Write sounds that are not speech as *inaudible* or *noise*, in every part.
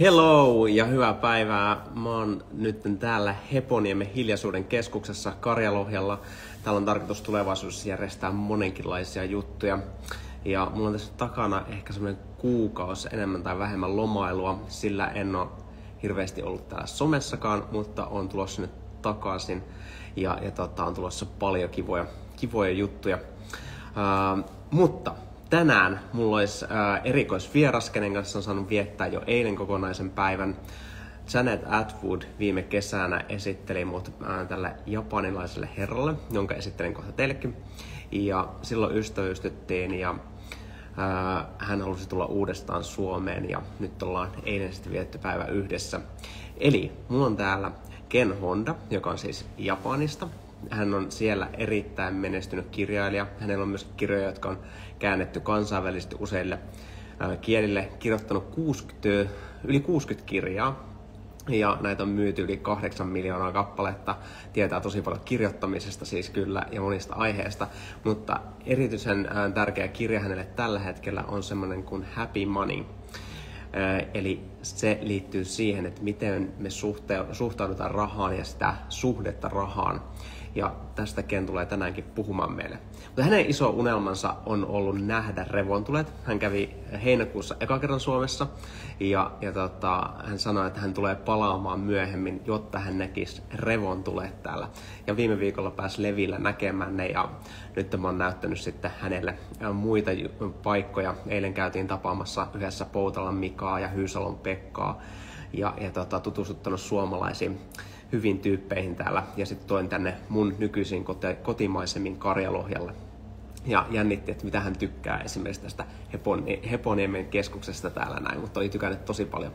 Hello ja hyvää päivää. Mä oon nyt täällä Heponiemen hiljaisuuden keskuksessa Karjalohjalla. Täällä on tarkoitus tulevaisuudessa järjestää monenkinlaisia juttuja. Ja mulla on tässä takana ehkä semmoinen kuukausi enemmän tai vähemmän lomailua, sillä en ole hirveästi ollut täällä somessakaan, mutta on tulossa nyt takaisin. Ja, ja tota, on tulossa paljon kivoja, kivoja juttuja. Uh, mutta tänään mulla olisi äh, erikoisvieras, kenen kanssa on saanut viettää jo eilen kokonaisen päivän. Janet Atwood viime kesänä esitteli mut äh, tälle japanilaiselle herralle, jonka esittelen kohta teillekin. Ja silloin ystävystyttiin ja äh, hän halusi tulla uudestaan Suomeen ja nyt ollaan eilen sitten vietty päivä yhdessä. Eli mulla on täällä Ken Honda, joka on siis Japanista. Hän on siellä erittäin menestynyt kirjailija. Hänellä on myös kirjoja, jotka on käännetty kansainvälisesti useille kielille, kirjoittanut 60, yli 60 kirjaa, ja näitä on myyty yli 8 miljoonaa kappaletta. Tietää tosi paljon kirjoittamisesta siis kyllä ja monista aiheista, mutta erityisen tärkeä kirja hänelle tällä hetkellä on semmoinen kuin Happy Money. Eli se liittyy siihen, että miten me suhtaudutaan rahaan ja sitä suhdetta rahaan ja tästä Ken tulee tänäänkin puhumaan meille. Mutta hänen iso unelmansa on ollut nähdä revontulet. Hän kävi heinäkuussa eka kerran Suomessa ja, ja tota, hän sanoi, että hän tulee palaamaan myöhemmin, jotta hän näkisi revontulet täällä. Ja viime viikolla pääsi Levillä näkemään ne ja nyt mä oon näyttänyt sitten hänelle muita paikkoja. Eilen käytiin tapaamassa yhdessä Poutalan Mikaa ja Hyysalon Pekkaa ja, ja tota, tutustuttanut suomalaisiin hyvin tyyppeihin täällä ja sitten toin tänne mun nykyisin kotimaisemmin Karjalohjalle. Ja jännitti, että mitä hän tykkää esimerkiksi tästä Heponiemen keskuksesta täällä näin, mutta oli tykännyt tosi paljon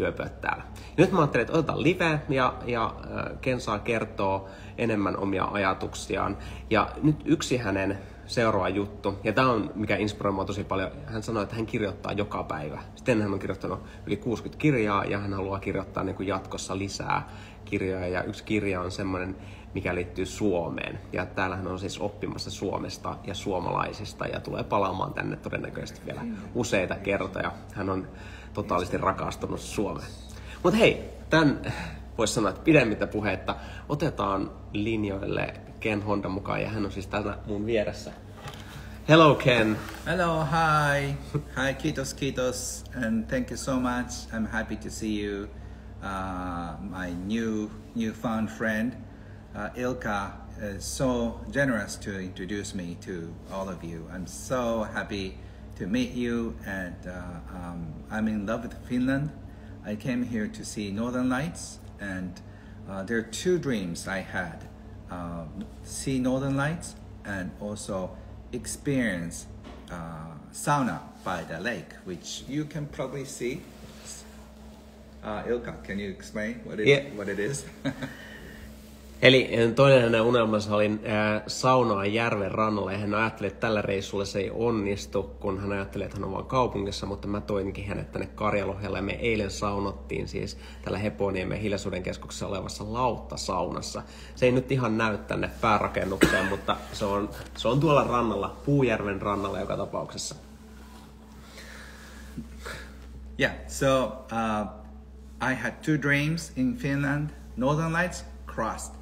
yöpöä täällä. Ja nyt mä ajattelin, että otetaan live ja, ja Ken saa kertoa enemmän omia ajatuksiaan. Ja nyt yksi hänen seuraava juttu, ja tämä on mikä inspiroi mua tosi paljon. Hän sanoi, että hän kirjoittaa joka päivä. Sitten hän on kirjoittanut yli 60 kirjaa ja hän haluaa kirjoittaa niin kuin jatkossa lisää kirjoja ja yksi kirja on semmoinen, mikä liittyy Suomeen. Ja täällä hän on siis oppimassa Suomesta ja suomalaisista ja tulee palaamaan tänne todennäköisesti vielä useita kertoja. Hän on totaalisesti rakastunut Suomeen. Mutta hei, tämän voisi sanoa, että pidemmittä puhetta otetaan linjoille Ken Honda mukaan ja hän on siis täällä mun vieressä. Hello Ken. Hello, hi. Hi, kiitos, kiitos. And thank you so much. I'm happy to see you. Uh, my new newfound friend uh, Ilkka is so generous to introduce me to all of you. I'm so happy to meet you, and uh, um, I'm in love with Finland. I came here to see Northern Lights, and uh, there are two dreams I had: uh, see Northern Lights and also experience uh, sauna by the lake, which you can probably see Uh, Ilka, can you explain what it, yeah. what it is? *laughs* Eli eh, toinen hänen unelmansa oli äh, saunaa järven rannalla ja hän ajatteli, että tällä reissulla se ei onnistu, kun hän ajatteli, että hän on vain kaupungissa, mutta mä toinkin hänet tänne Karjalohjalle ja me eilen saunottiin siis tällä Heponiemen hiljaisuuden keskuksessa olevassa Lautta-saunassa. Se ei nyt ihan näy tänne päärakennukseen, *laughs* mutta se on, se on tuolla rannalla, Puujärven rannalla joka tapauksessa. Yeah, so uh, I had two dreams in Finland. Northern Lights crossed.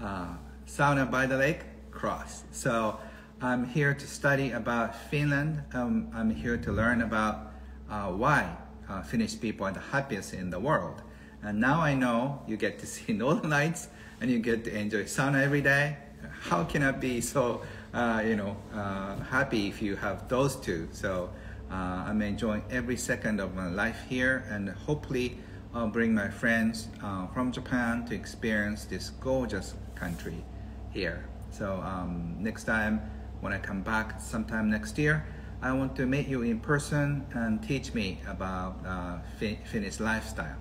Uh, sauna by the lake crossed. So I'm here to study about Finland. Um, I'm here to learn about uh, why uh, Finnish people are the happiest in the world. And now I know you get to *laughs* see Northern Lights and you get to enjoy sauna every day. How can I be so, uh, you know, uh, happy if you have those two? So uh, I'm enjoying every second of my life here and hopefully I'll bring my friends uh, from Japan to experience this gorgeous country here. So um, next time when I come back sometime next year, I want to meet you in person and teach me about uh, Finnish lifestyle.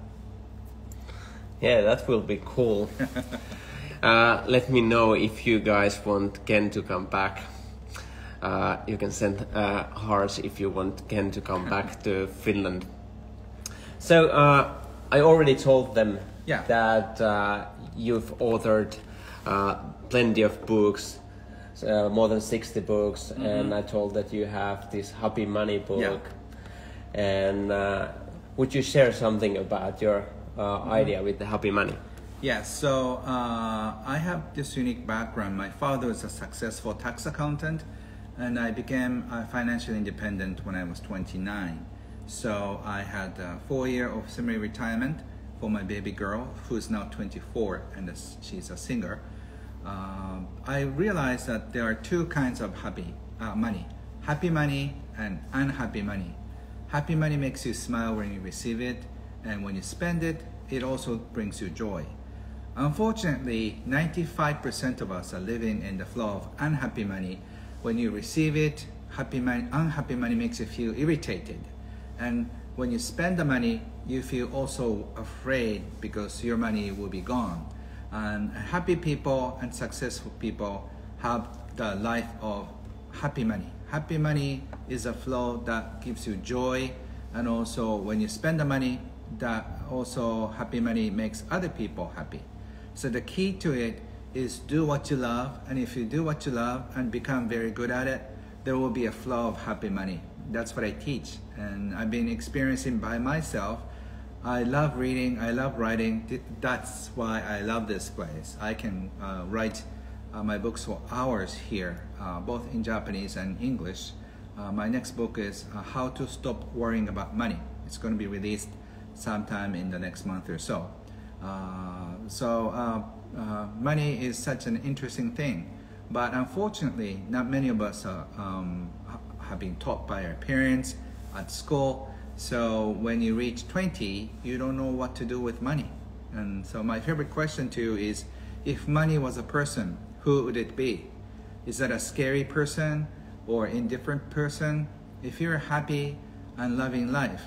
Yeah, that will be cool. *laughs* uh, let me know if you guys want Ken to come back. Uh, you can send uh, hearts if you want Ken to come back *laughs* to Finland. So, uh, I already told them yeah. that uh, you've authored uh, plenty of books, uh, more than 60 books, mm-hmm. and I told that you have this Happy Money book. Yeah. And uh, would you share something about your uh, idea with the happy money? Yes, so uh, I have this unique background. My father is a successful tax accountant, and I became uh, financially independent when I was 29. So I had a four year of semi-retirement for my baby girl, who is now 24, and she's a singer. Uh, I realized that there are two kinds of happy uh, money: happy money and unhappy money. Happy money makes you smile when you receive it, and when you spend it, it also brings you joy. Unfortunately, 95% of us are living in the flow of unhappy money. When you receive it, happy money, unhappy money makes you feel irritated. And when you spend the money, you feel also afraid because your money will be gone. And happy people and successful people have the life of happy money. Happy money is a flow that gives you joy, and also when you spend the money, that also happy money makes other people happy. So the key to it is do what you love, and if you do what you love and become very good at it, there will be a flow of happy money. That's what I teach, and I've been experiencing by myself. I love reading, I love writing. That's why I love this place. I can uh, write uh, my books for hours here, uh, both in Japanese and English. Uh, my next book is uh, How to Stop Worrying About Money. It's going to be released sometime in the next month or so. Uh, so money is such an interesting thing, but unfortunately, not many of us are, um, have been taught by our parents at school. So when you reach 20, you don't know what to do with money. And so my favorite question to you is, if money was a person, who would it be? Is that a scary person or indifferent person? If you're happy and loving life,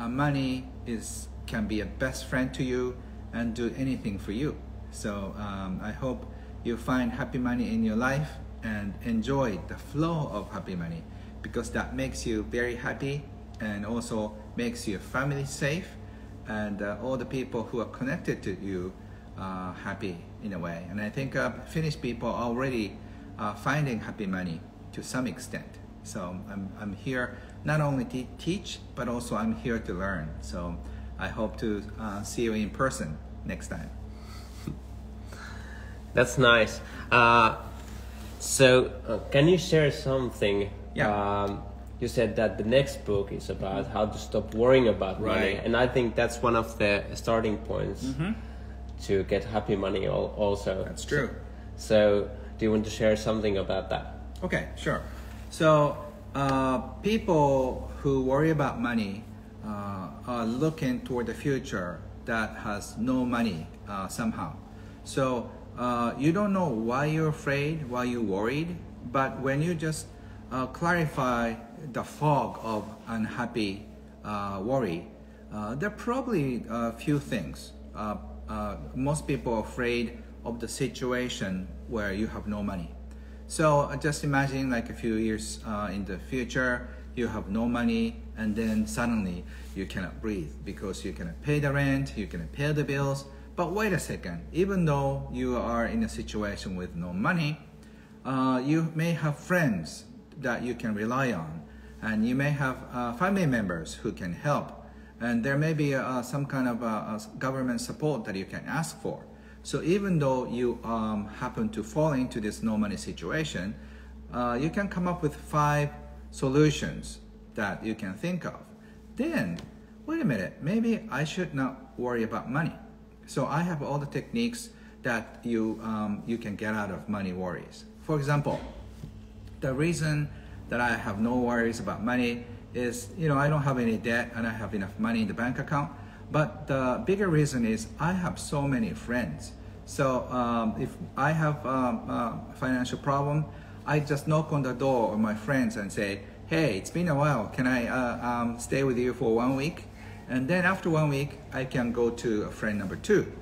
money is can be a best friend to you and do anything for you. So um, I hope you find happy money in your life and enjoy the flow of happy money because that makes you very happy and also makes your family safe and uh, all the people who are connected to you uh, happy in a way. And I think uh, Finnish people are already uh, finding happy money to some extent. So I'm, I'm here not only to teach, but also I'm here to learn. So I hope to uh, see you in person next time. That's nice. Uh, so, can you share something? Yeah. Um, you said that the next book is about how to stop worrying about Right. money, and I think that's one of the starting points Mm-hmm. to get happy money. Also, That's true. So, do you want to share something about that? Okay, sure. So uh, people who worry about money uh, are looking toward the future that has no money uh, somehow. So uh, you don't know why you're afraid, why you're worried, but when you just uh, clarify the fog of unhappy uh, worry, uh, there are probably a few things. Uh, uh, most people are afraid of the situation where you have no money. So uh, just imagine like a few years in the future, you have no money, and then suddenly you cannot breathe because you cannot pay the rent, you cannot pay the bills. But wait a second, even though you are in a situation with no money, uh, you may have friends that you can rely on, and you may have uh, family members who can help, and there may be uh, some kind of uh, uh, government support that you can ask for. So even though you um, happen to fall into this no money situation, uh, you can come up with five solutions that you can think of. Then, wait a minute, maybe I should not worry about money. So I have all the techniques that you um, you can get out of money worries. For example, the reason that I have no worries about money is you know I don't have any debt and I have enough money in the bank account. But the bigger reason is I have so many friends. So um, if I have um, a financial problem, I just knock on the door of my friends and say, "Hey, it's been a while. Can I uh, um, stay with you for one week?" And then after one week, I can go to a friend number two.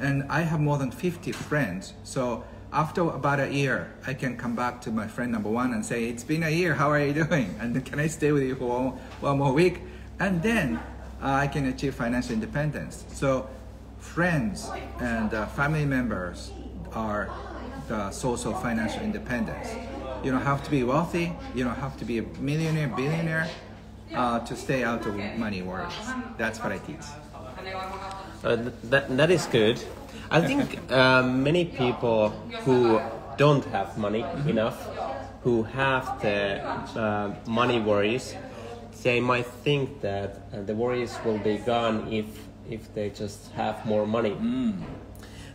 And I have more than 50 friends. So after about a year, I can come back to my friend number one and say, It's been a year, how are you doing? *laughs* And can I stay with you for one, one more week? And then uh, I can achieve financial independence. So friends and uh, family members are the source of financial independence. You don't have to be wealthy, you don't have to be a millionaire, billionaire. uh, to stay out of money worries. That's what I teach. Uh, that, that is good. I think uh, many people who don't have money enough, who have the uh, money worries, they might think that uh, the worries will be gone if if they just have more money.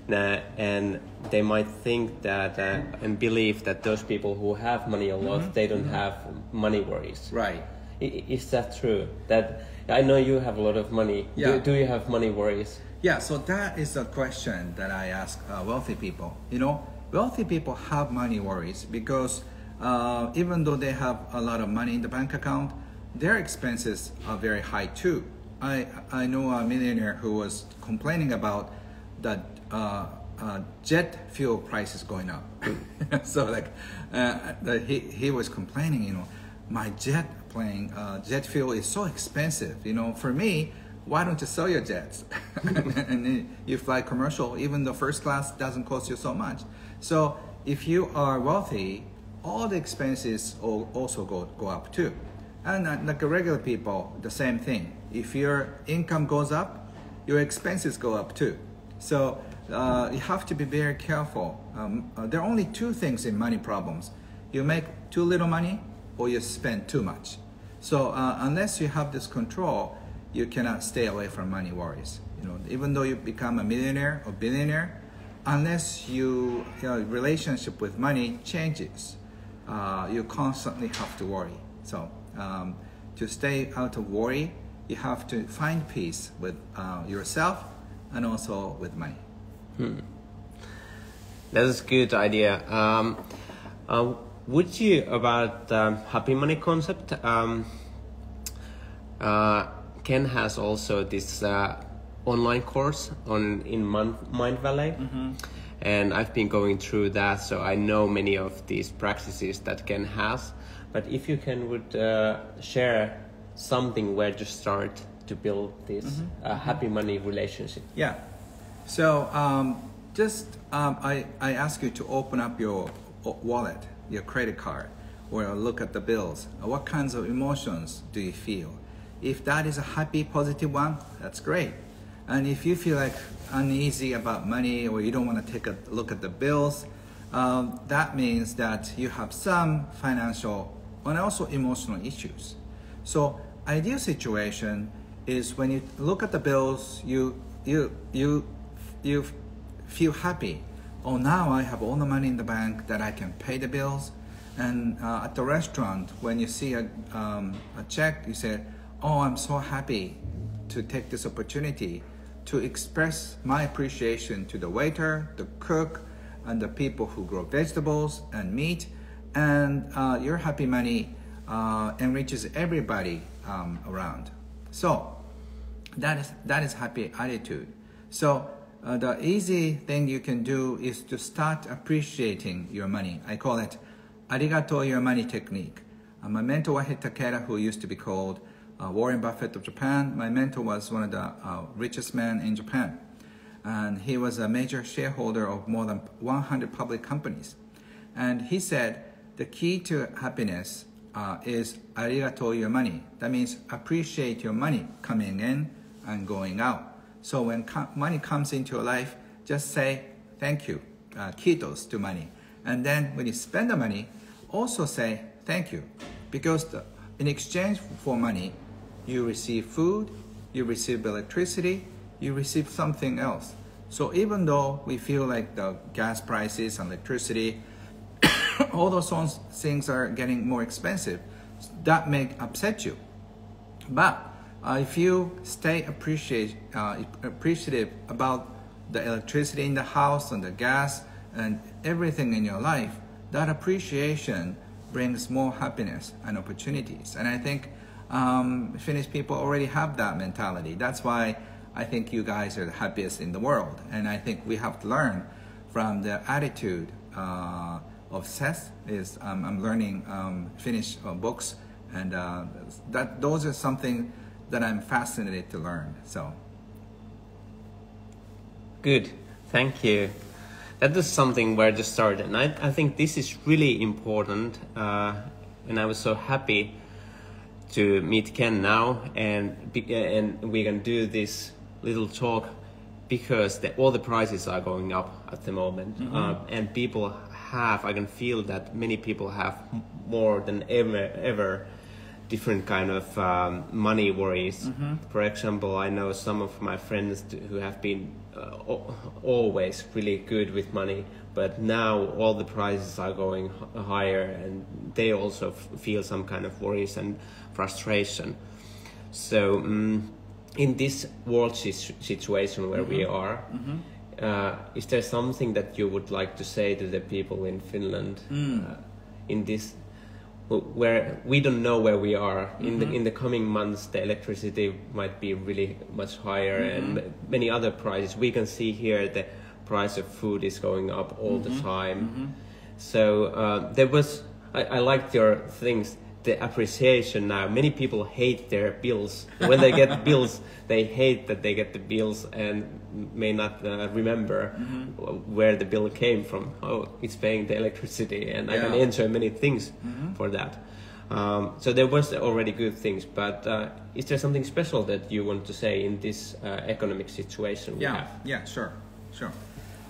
Uh, and they might think that uh, and believe that those people who have money a lot they don't have money worries. Right. I- Is that true? That I know you have a lot of money. Yeah. Do, do you have money worries? Yeah, so that is a question that I ask uh, wealthy people. You know, wealthy people have money worries because uh, even though they have a lot of money in the bank account, their expenses are very high too. I, I know a millionaire who was complaining about the uh, uh, jet fuel prices going up. *laughs* so like, uh, the, he, he was complaining, you know, my jet plane, uh, jet fuel is so expensive. You know, for me, why don't you sell your jets? *laughs* And then you fly commercial even the first class doesn't cost you so much. So if you are wealthy all the expenses also go, go up too. And like regular people the same thing. If your income goes up your expenses go up too. So uh, you have to be very careful. Um, uh, there are only two things in money problems. You make too little money or you spend too much. So uh, unless you have this control, you cannot stay away from money worries. You know, even though you become a millionaire or billionaire, unless you, your relationship with money changes, uh, you constantly have to worry. So um, to stay out of worry, you have to find peace with uh, yourself and also with money. That is a good idea. Um, uh, would you about um, happy money concept? Um, uh, Ken has also this uh, online course on in Mind, Mindvalley, and I've been going through that, so I know many of these practices that Ken has. But if you can would uh, share something where to start to build this uh, happy money relationship. Yeah. So um, just um, I, I ask you to open up your wallet, your credit card, or look at the bills. Uh, What kinds of emotions do you feel? If that is a happy, positive one, that's great. And if you feel like uneasy about money or you don't want to take a look at the bills, um, that means that you have some financial and also emotional issues. So ideal situation is when you look at the bills, you you you you feel happy. Oh, now I have all the money in the bank that I can pay the bills. And uh, at the restaurant, when you see a, um, a check, you say, "Oh, I'm so happy to take this opportunity to express my appreciation to the waiter, the cook, and the people who grow vegetables and meat." And uh, your happy money uh, enriches everybody um, around. So that is that is happy attitude. So uh, the easy thing you can do is to start appreciating your money. I call it arigato your money technique. Uh, my mentor Takeda, who used to be called uh, Warren Buffett of Japan, my mentor was one of the uh, richest men in Japan, and he was a major shareholder of more than 100 public companies. And he said the key to happiness uh, is arigato your money. That means appreciate your money coming in and going out. So when money comes into your life, just say thank you, uh, kitos to money. And then when you spend the money, also say thank you. Because the, in exchange for money, you receive food, you receive electricity, you receive something else. So even though we feel like the gas prices and electricity *coughs* all those things are getting more expensive. That may upset you. But uh, if you stay appreciate, uh, appreciative about the electricity in the house and the gas and everything in your life, that appreciation brings more happiness and opportunities. And I think um, Finnish people already have that mentality. That's why I think you guys are the happiest in the world. And I think we have to learn from the attitude uh, of Seth. Is um, I'm learning um, Finnish uh, books, and uh, that those are something that I'm fascinated to learn. So Good, thank you. That is something where to started, and I, I think this is really important. Uh, and I was so happy to meet Ken now, and and we can do this little talk because the, all the prices are going up at the moment, uh, and people have. I can feel that many people have more than ever ever different kind of um, money worries. For example, I know some of my friends who have been uh, always really good with money, but now all the prices are going h- higher, and they also f- feel some kind of worries and frustration. So, mm in this world situation where we are, uh, is there something that you would like to say to the people in Finland uh, in this? Where we don't know where we are in the in the coming months, the electricity might be really much higher, and many other prices. We can see here the price of food is going up all the time. So uh, there was, I, I liked your things, the appreciation now. Many people hate their bills. When they get *laughs* bills, they hate that they get the bills and may not uh, remember wh- where the bill came from. Oh, it's paying the electricity, and I can Yeah. enjoy many things for that. Um, so there was already good things, but uh, is there something special that you want to say in this uh, economic situation we Yeah, have? yeah, sure, sure.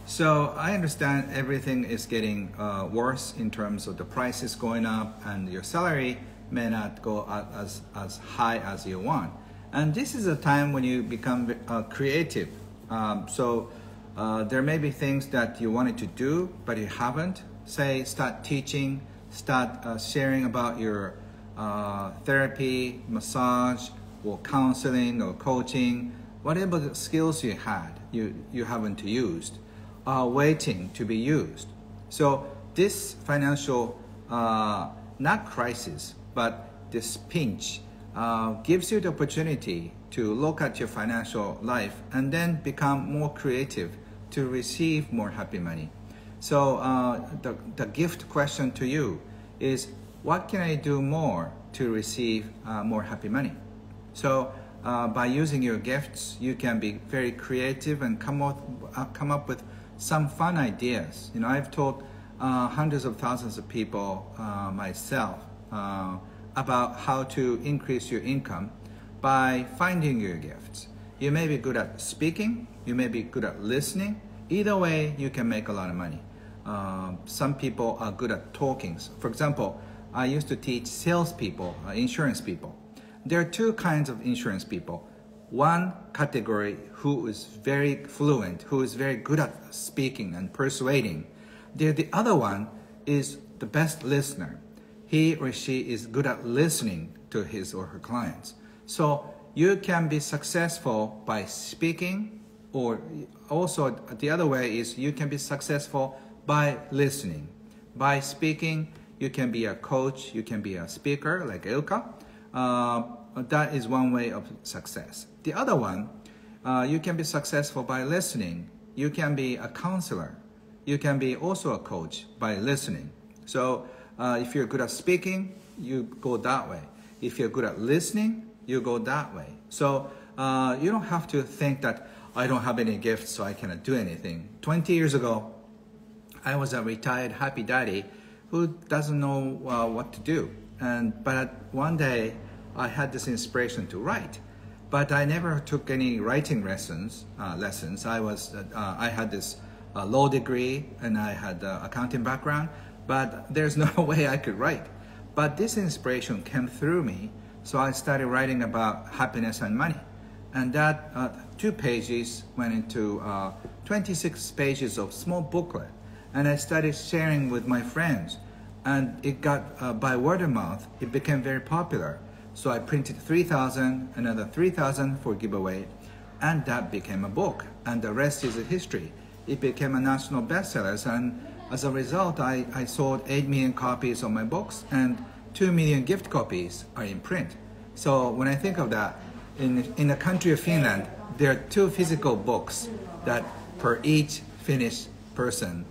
So I understand everything is getting uh, worse in terms of the prices going up, and your salary may not go a- as as high as you want. And this is a time when you become uh, creative. Um, so uh, there may be things that you wanted to do, but you haven't. Say, start teaching, start uh, sharing about your uh, therapy, massage, or counseling, or coaching, whatever skills you had, you, you haven't used, are waiting to be used. So this financial, uh, not crisis, but this pinch uh, gives you the opportunity to look at your financial life and then become more creative to receive more happy money. So uh, the, the gift question to you is, what can I do more to receive uh, more happy money? So uh, by using your gifts, you can be very creative and come up, uh, come up with some fun ideas. You know, I've taught uh, hundreds of thousands of people uh, myself uh, about how to increase your income by finding your gifts. You may be good at speaking, you may be good at listening. Either way, you can make a lot of money. Uh, some people are good at talking. For example, I used to teach salespeople, uh, insurance people. There are two kinds of insurance people. One category who is very fluent, who is very good at speaking and persuading. The, the other one is the best listener. He or she is good at listening to his or her clients. So you can be successful by speaking, or also the other way is you can be successful by listening. By speaking, you can be a coach, you can be a speaker like Ilkka. Uh, that is one way of success. The other one, uh, you can be successful by listening. You can be a counselor. You can be also a coach by listening. So uh, if you're good at speaking, you go that way. If you're good at listening, you go that way. So uh, you don't have to think that I don't have any gifts, so I cannot do anything. 20 years ago, I was a retired happy daddy who doesn't know uh, what to do. And but one day I had this inspiration to write, but I never took any writing lessons. Uh, lessons. I was uh, I had this uh, law degree and I had uh, accounting background, but there's *laughs* no way I could write. But this inspiration came through me, so I started writing about happiness and money, and that uh, two pages went into uh, 26 pages of small booklet and I started sharing with my friends. And it got, uh, by word of mouth, it became very popular. So I printed 3,000, another 3,000 for giveaway, and that became a book. And the rest is a history. It became a national bestseller. And as a result, I, I sold 8 million copies of my books, and 2 million gift copies are in print. So when I think of that, in, in the country of Finland, there are two physical books that per each Finnish person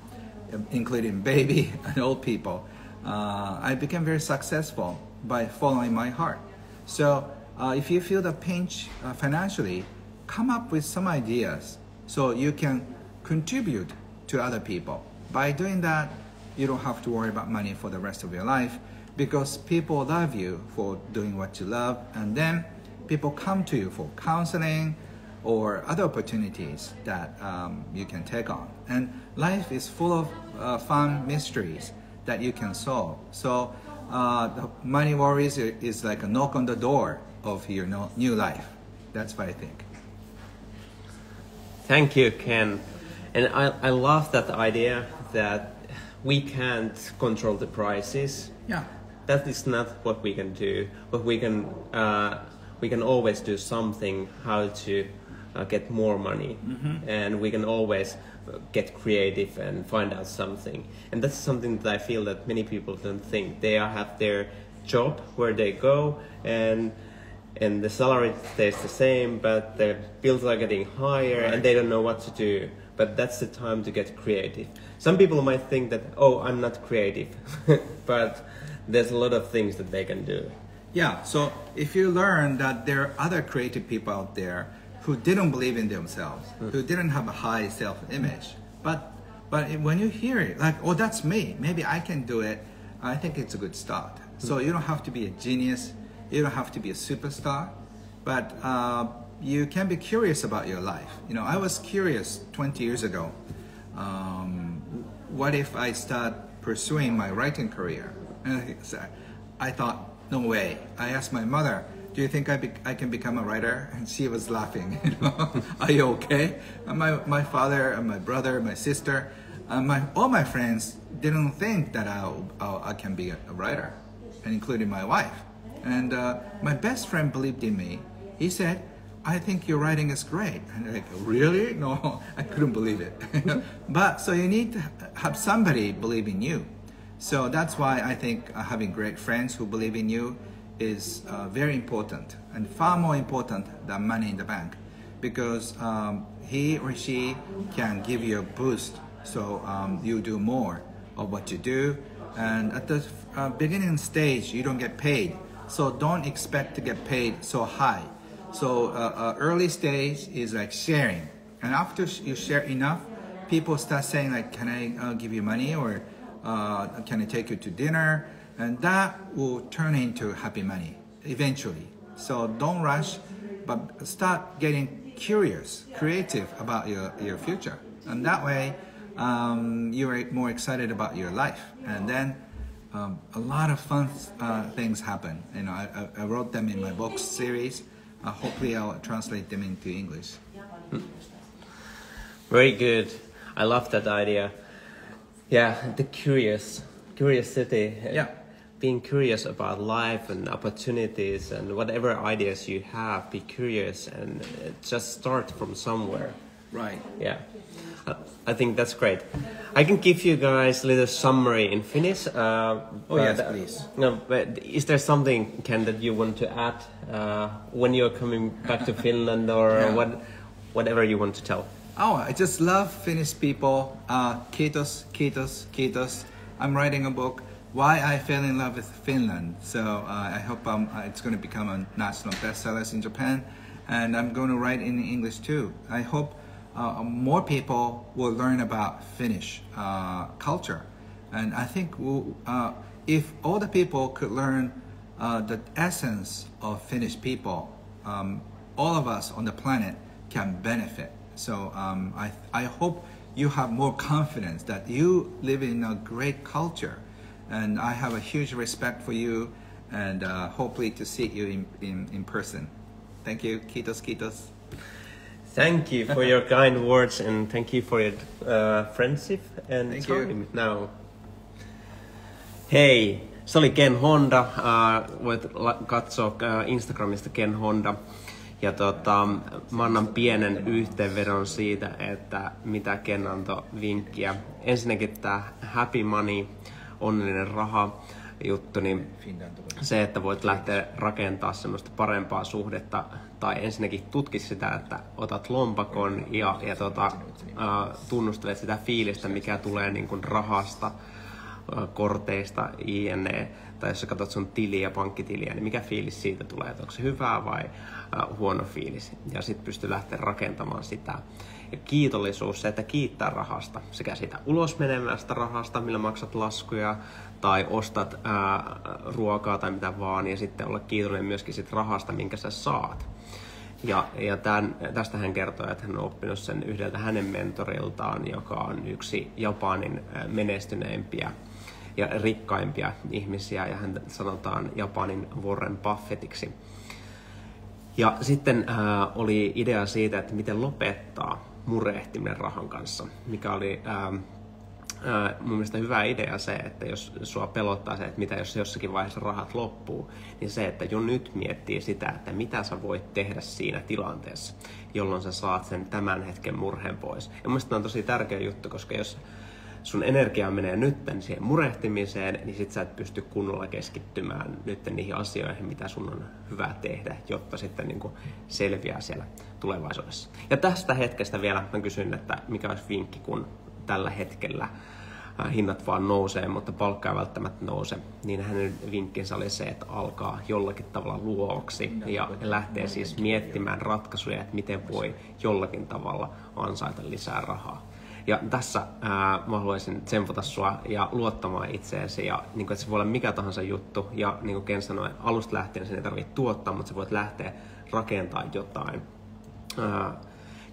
including baby *laughs* and old people, uh, I became very successful by following my heart. So uh, if you feel the pinch uh, financially, come up with some ideas so you can contribute to other people. By doing that, you don't have to worry about money for the rest of your life because people love you for doing what you love, and then people come to you for counseling or other opportunities that um, you can take on. And life is full of uh, fun mysteries that you can solve. So, uh, the money worries is like a knock on the door of your new life. That's what I think. Thank you, Ken. And I, I love that idea that we can't control the prices. Yeah. That is not what we can do, but we can uh, we can always do something how to uh, get more money, mm-hmm. and we can always get creative and find out something. And that's something that I feel that many people don't think. They have their job where they go and and the salary stays the same, but the bills are getting higher right. and they don't know what to do. But that's the time to get creative. Some people might think that, oh, I'm not creative, *laughs* but there's a lot of things that they can do. Yeah, so if you learn that there are other creative people out there who didn't believe in themselves, mm. who didn't have a high self image, but but when you hear it, like, oh, that's me, maybe I can do it, I think it's a good start. Mm. So you don't have to be a genius, you don't have to be a superstar, but uh, you can be curious about your life. You know, I was curious 20 years ago. Um, what if I start pursuing my writing career? And I thought, no way. I asked my mother, do you think I, be- I can become a writer? And she was laughing. *laughs* Are you okay? And my, my father and my brother, my sister, and my, all my friends didn't think that I'll, I'll I can be a, a writer, and including my wife. And uh, my best friend believed in me. He said, I think your writing is great. And I'm like, really? No, *laughs* I couldn't believe it. *laughs* but so you need to have somebody believe in you. So that's why I think uh, having great friends who believe in you is uh, very important and far more important than money in the bank because um, he or she can give you a boost so um, you do more of what you do. And at the uh, beginning stage, you don't get paid so don't expect to get paid so high. So uh, uh, early stage is like sharing, and after you share enough, people start saying like, "Can I uh, give you money?" or uh, "Can I take you to dinner?" And that will turn into happy money eventually. So don't rush, but start getting curious, creative about your, your future, and that way um, you're more excited about your life, and then um, a lot of fun uh, things happen. You know, I, I, wrote them in my books series. Uh, hopefully, I'll translate them into English. Very good. I love that idea. Yeah, the curious, curiosity. Yeah. Being curious about life and opportunities and whatever ideas you have, be curious and uh, just start from somewhere. Right. Yeah. I think that's great. I can give you guys a little summary in Finnish. Uh, oh yes, please. No, but is there something, Ken, that you want to add uh, when you're coming back to Finland, or yeah. what, whatever you want to tell? Oh, I just love Finnish people. Uh, kiitos, kiitos, kiitos. I'm writing a book, Why I Fell in Love with Finland. So uh, I hope um, it's going to become a national bestseller in Japan, and I'm going to write in English too. I hope uh, more people will learn about Finnish uh, culture. And I think we'll, uh, if all the people could learn uh, the essence of Finnish people, um, all of us on the planet can benefit. So um, I, I hope you have more confidence that you live in a great culture. And I have a huge respect for you and uh, hopefully to see you in, in, in person. Thank you. Kiitos, kiitos. Thank you for your *laughs* kind words and thank you for your uh, friendship and thank time you. now. Hei, se oli Ken Honda. Uh, voit katsoa uh, Instagramista Ken Honda. Ja tota, mä annan pienen yhteenvedon siitä, että mitä Ken antoi vinkkiä. Ensinnäkin tämä happy money, onnellinen raha juttu, niin se, että voit lähteä rakentaa semmoista parempaa suhdetta, tai ensinnäkin tutki sitä, että otat lompakon ja, ja tota, äh, tunnustelet sitä fiilistä, mikä tulee niin kuin rahasta. korteista, INE, tai jos sä katsot sun tiliä, pankkitiliä, niin mikä fiilis siitä tulee, että onko se hyvä vai huono fiilis. Ja sitten pystyy lähteä rakentamaan sitä. Ja kiitollisuus, se, että kiittää rahasta, sekä siitä ulos menevästä rahasta, millä maksat laskuja, tai ostat ää, ruokaa tai mitä vaan, ja sitten olla kiitollinen myöskin siitä rahasta, minkä sä saat. Ja, ja tämän, tästä hän kertoo, että hän on oppinut sen yhdeltä hänen mentoriltaan, joka on yksi Japanin menestyneimpiä ja rikkaimpia ihmisiä, ja hän sanotaan Japanin Warren Buffettiksi. Ja sitten äh, oli idea siitä, että miten lopettaa murehtiminen rahan kanssa, mikä oli äh, mun mielestä hyvä idea se, että jos sua pelottaa se, että mitä jos jossakin vaiheessa rahat loppuu, niin se, että jo nyt miettii sitä, että mitä sä voit tehdä siinä tilanteessa, jolloin sä saat sen tämän hetken murheen pois. Ja mun on tosi tärkeä juttu, koska jos sun energia menee nytten siihen murehtimiseen, niin sit sä et pysty kunnolla keskittymään nyt niihin asioihin, mitä sun on hyvä tehdä, jotta sitten niin selviää siellä tulevaisuudessa. Ja tästä hetkestä vielä mä kysyn, että mikä olisi vinkki, kun tällä hetkellä hinnat vaan nousee, mutta palkka ei välttämättä nouse, niin hänen vinkkinsä oli se, että alkaa jollakin tavalla luovaksi ja lähtee siis miettimään ratkaisuja, että miten voi jollakin tavalla ansaita lisää rahaa. Ja tässä ää, mä haluaisin tsempata sua ja luottamaan itseesi ja niin kuin, että se voi olla mikä tahansa juttu ja niin kuin Ken sanoi, alusta lähtien sen ei tarvitse tuottaa, mutta sä voit lähteä rakentaa jotain. Ää,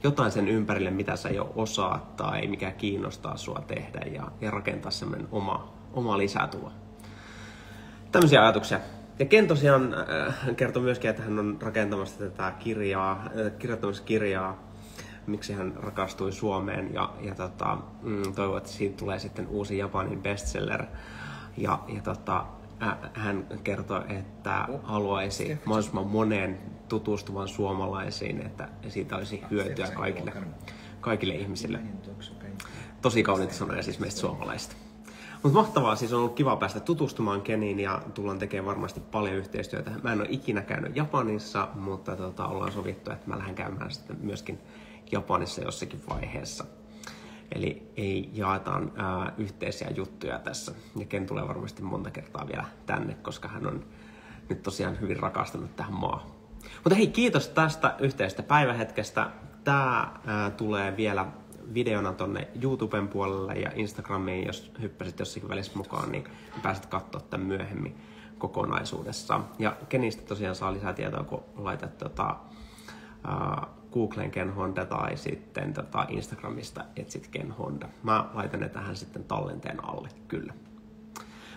jotain sen ympärille, mitä sä jo osaat tai mikä kiinnostaa sua tehdä ja, ja rakentaa semmoinen oma, oma lisätulo. Tämmöisiä ajatuksia. Ja Ken tosiaan äh, kertoi myöskin, että hän on rakentamassa tätä kirjaa, äh, kirjoittamassa kirjaa, miksi hän rakastui Suomeen ja, ja tota, mm, toivoo, että siitä tulee sitten uusi Japanin bestseller. Ja, ja tota, hän kertoi, että haluaisi mahdollisimman monen tutustuvan suomalaisiin, että siitä olisi hyötyä kaikille, kaikille ihmisille. Tosi kauniita sanoja siis meistä suomalaisista. Mutta mahtavaa, siis on ollut kiva päästä tutustumaan Keniin ja tullaan tekemään varmasti paljon yhteistyötä. Mä en ole ikinä käynyt Japanissa, mutta tota, ollaan sovittu, että mä lähden käymään sitten myöskin Japanissa jossakin vaiheessa. Eli ei jaetaan ää, yhteisiä juttuja tässä. Ja Ken tulee varmasti monta kertaa vielä tänne, koska hän on nyt tosiaan hyvin rakastunut tähän maahan. Mutta hei, kiitos tästä yhteisestä päivähetkestä. Tämä ää, tulee vielä videona tonne YouTuben puolelle ja Instagramiin, jos hyppäsit jossakin välissä mukaan, niin pääset katsoa tämän myöhemmin kokonaisuudessa. Ja Kenistä tosiaan saa lisää tietoa, kun laitat tota, ää, Googlen Ken Honda tai sitten tota Instagramista etsit Ken Honda. Mä laitan ne tähän sitten tallenteen alle, kyllä.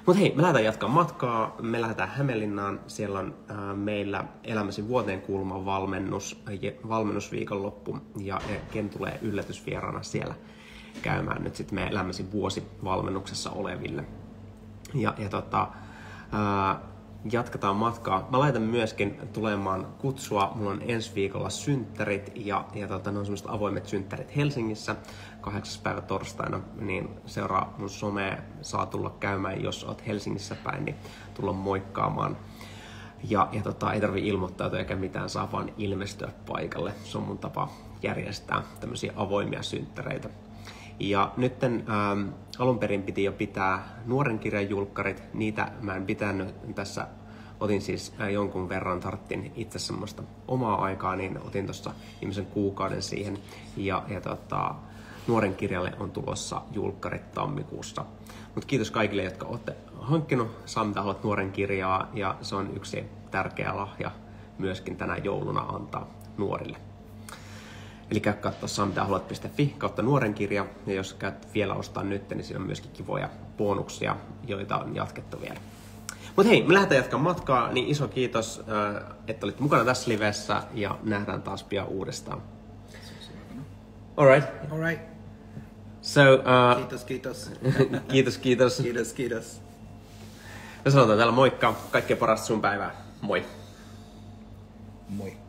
Mutta hei, me lähdetään jatkaa matkaa. Me lähdetään Hämeenlinnaan. Siellä on äh, meillä elämäsi vuoteen kuuluva valmennus, valmennusviikonloppu. Ja, ja Ken tulee yllätysvierana siellä käymään nyt sitten meidän elämäsi vuosi valmennuksessa oleville. Ja, ja tota, äh, jatketaan matkaa. Mä laitan myöskin tulemaan kutsua. Mulla on ensi viikolla synttärit ja, ja tota, ne on semmoiset avoimet synttärit Helsingissä 8. päivä torstaina. Niin seuraa mun somea, saa tulla käymään, jos oot Helsingissä päin, niin tulla moikkaamaan. Ja, ja tota, ei tarvi ilmoittautua eikä mitään, saa vaan ilmestyä paikalle. Se on mun tapa järjestää tämmöisiä avoimia synttäreitä. Ja nyt ähm, alun perin piti jo pitää nuoren kirjan julkkarit, niitä mä en pitänyt tässä otin siis äh, jonkun verran, tarttin itse semmoista omaa aikaa, niin otin tuossa ihmisen kuukauden siihen. Ja, ja tota, nuoren kirjalle on tulossa julkkarit tammikuussa. Mutta kiitos kaikille, jotka olette hankkinut Samta Haluat nuoren kirjaa, ja se on yksi tärkeä lahja myöskin tänä jouluna antaa nuorille. Eli käy katsoa samteahulat.fi kautta nuoren kirja, ja jos käyt vielä ostaa nyt, niin siinä on myöskin kivoja bonuksia, joita on jatkettu vielä. Mutta hei, me lähdetään jatkamaan matkaa, niin iso kiitos, äh, että olit mukana tässä livessä, ja nähdään taas pian uudestaan. Alright. Alright. So, uh, kiitos, kiitos. *laughs* kiitos, kiitos. kiitos, kiitos. Ja sanotaan täällä moikka, kaikkea parasta sun päivää. Moi. Moi.